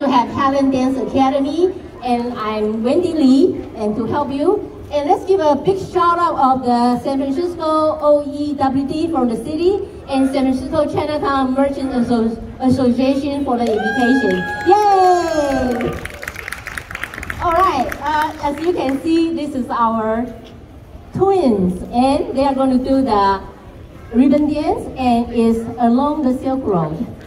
to have Helen Dance Academy, and I'm Wendy Lee, and to help you. And let's give a big shout out of the San Francisco OEWD from the city and San Francisco Chinatown Merchant Asso Association for the invitation. Yay! All right, uh, as you can see, this is our twins, and they are going to do the ribbon dance, and it's along the Silk Road.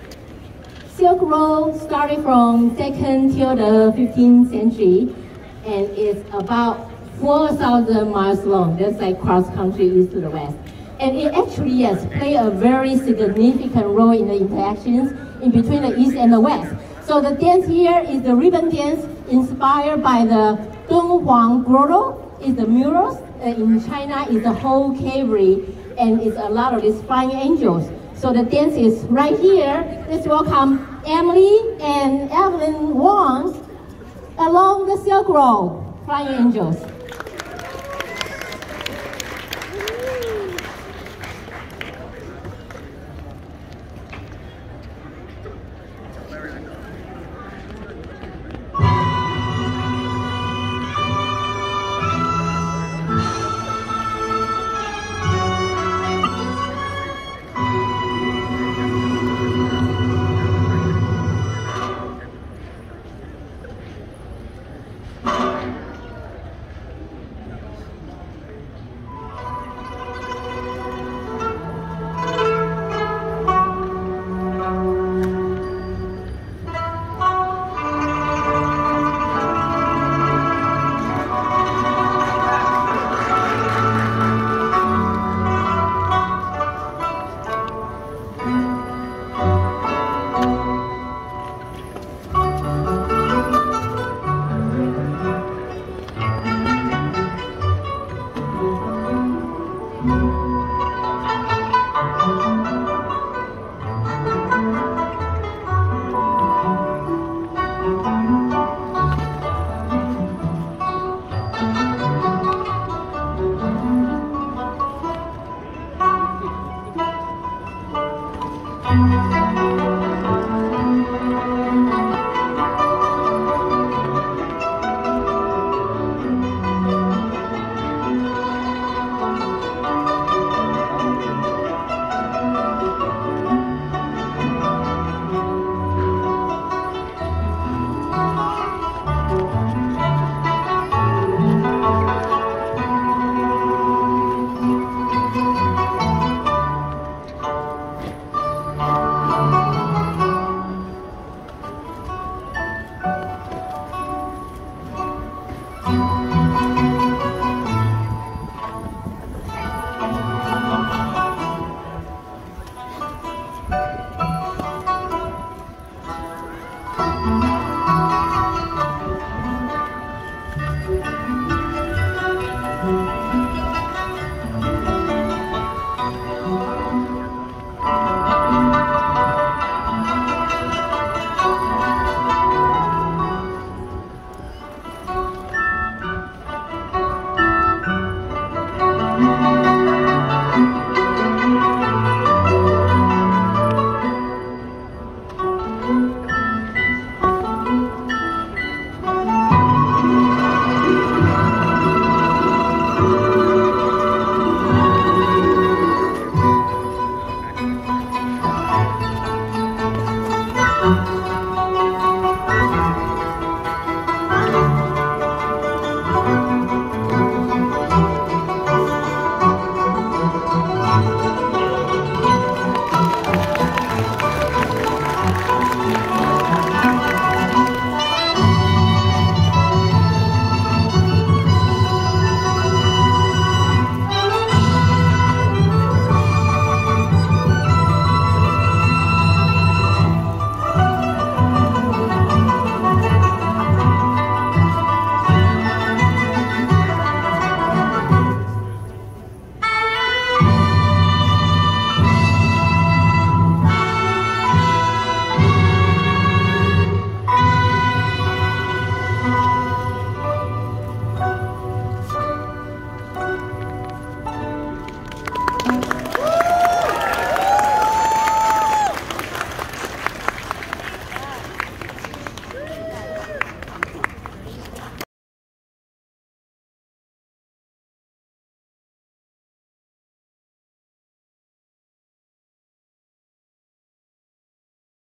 Silk Road started from 2nd till the 15th century, and it's about 4,000 miles long. That's like cross country east to the west. And it actually, yes, play a very significant role in the interactions in between the east and the west. So the dance here is the ribbon dance inspired by the Dunhuang Grotto, is the murals. Uh, in China is the whole cavalry and it's a lot of these flying angels. So the dance is right here. Let's welcome Emily and Evelyn Wang along the Silk Road, flying angels.